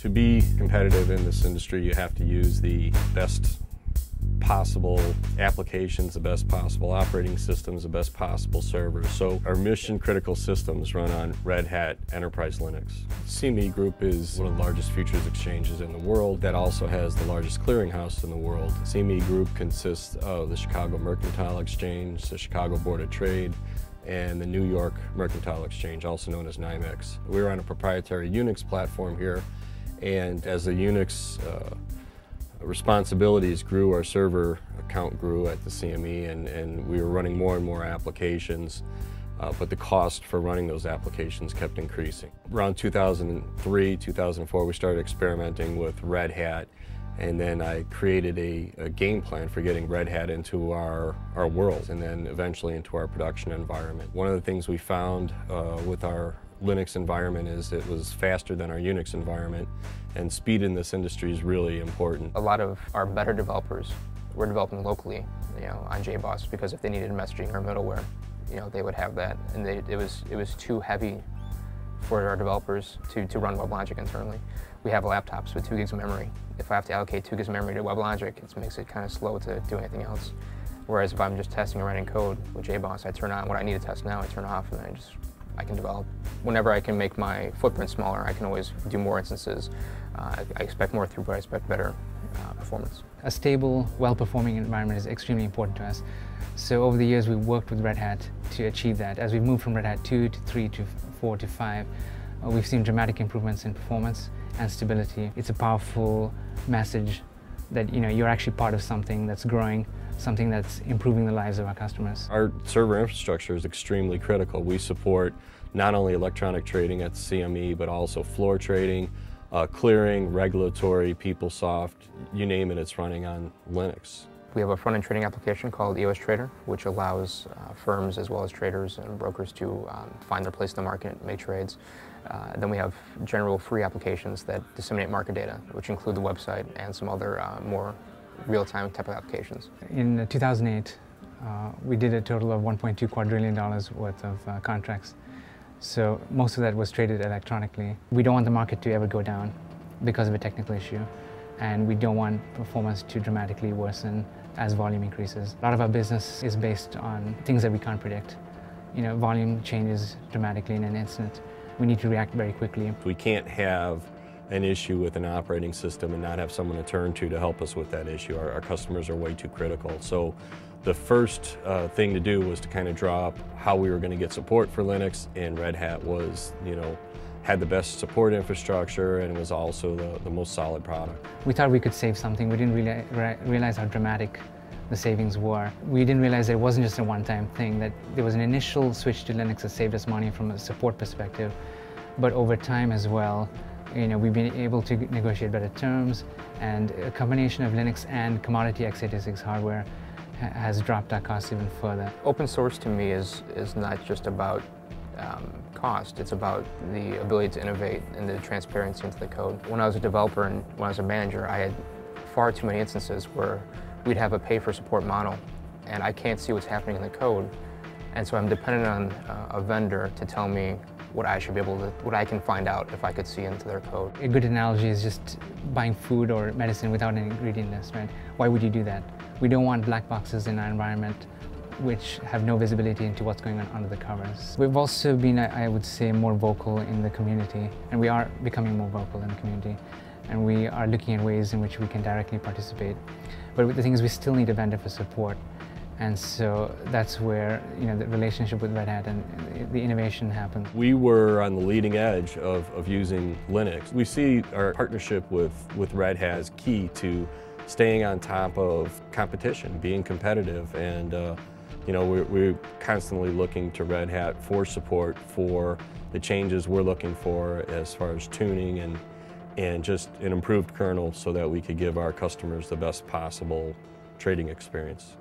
To be competitive in this industry, you have to use the best possible applications, the best possible operating systems, the best possible servers. So our mission critical systems run on Red Hat Enterprise Linux. CME Group is one of the largest futures exchanges in the world that also has the largest clearinghouse in the world. CME Group consists of the Chicago Mercantile Exchange, the Chicago Board of Trade, and the New York Mercantile Exchange, also known as NYMEX. We're on a proprietary Unix platform here, and as the Unix uh, responsibilities grew, our server account grew at the CME, and, and we were running more and more applications, uh, but the cost for running those applications kept increasing. Around 2003, 2004, we started experimenting with Red Hat, and then I created a, a, game plan for getting Red Hat into our, our world, and then eventually into our production environment. One of the things we found uh, with our Linux environment is it was faster than our Unix environment, and speed in this industry is really important. A lot of our better developers were developing locally, you know, on JBoss because if they needed messaging or middleware, you know, they would have that, and they, it was it was too heavy for our developers to, to run WebLogic internally. We have laptops with two gigs of memory. If I have to allocate two gigs of memory to WebLogic, it makes it kind of slow to do anything else. Whereas if I'm just testing or writing code with JBoss, I turn on what I need to test now, I turn off, and I just I can develop. Whenever I can make my footprint smaller, I can always do more instances. Uh, I expect more throughput, I expect better uh, performance. A stable, well-performing environment is extremely important to us. So over the years, we've worked with Red Hat to achieve that. As we've moved from Red Hat 2 to 3 to 4 to 5, uh, we've seen dramatic improvements in performance and stability. It's a powerful message that you know you're actually part of something that's growing something that's improving the lives of our customers. Our server infrastructure is extremely critical. We support not only electronic trading at CME, but also floor trading, uh, clearing, regulatory, PeopleSoft, you name it, it's running on Linux. We have a front-end trading application called EOS Trader, which allows uh, firms as well as traders and brokers to um, find their place in the market, make trades. Uh, then we have general free applications that disseminate market data, which include the website and some other uh, more real-time type of applications. In 2008, uh, we did a total of 1.2 quadrillion dollars worth of uh, contracts. So most of that was traded electronically. We don't want the market to ever go down because of a technical issue, and we don't want performance to dramatically worsen as volume increases. A lot of our business is based on things that we can't predict. You know, volume changes dramatically in an instant. We need to react very quickly. We can't have an issue with an operating system and not have someone to turn to to help us with that issue. Our, our customers are way too critical. So the first uh, thing to do was to kind of draw up how we were going to get support for Linux and Red Hat was, you know, had the best support infrastructure and was also the, the most solid product. We thought we could save something. We didn't really realize how dramatic the savings were. We didn't realize it wasn't just a one-time thing, that there was an initial switch to Linux that saved us money from a support perspective, but over time as well, you know, we've been able to negotiate better terms and a combination of Linux and commodity x86 hardware has dropped our costs even further. Open source to me is, is not just about um, cost, it's about the ability to innovate and the transparency into the code. When I was a developer and when I was a manager, I had far too many instances where we'd have a pay for support model and I can't see what's happening in the code. And so I'm dependent on uh, a vendor to tell me what I should be able to, what I can find out if I could see into their code. A good analogy is just buying food or medicine without an ingredient list, right? Why would you do that? We don't want black boxes in our environment which have no visibility into what's going on under the covers. We've also been, I would say, more vocal in the community, and we are becoming more vocal in the community, and we are looking at ways in which we can directly participate. But the thing is, we still need a vendor for support. And so that's where you know the relationship with Red Hat and the innovation happens. We were on the leading edge of, of using Linux. We see our partnership with, with Red Hat as key to staying on top of competition, being competitive, and uh, you know we're, we're constantly looking to Red Hat for support for the changes we're looking for as far as tuning and and just an improved kernel so that we could give our customers the best possible trading experience.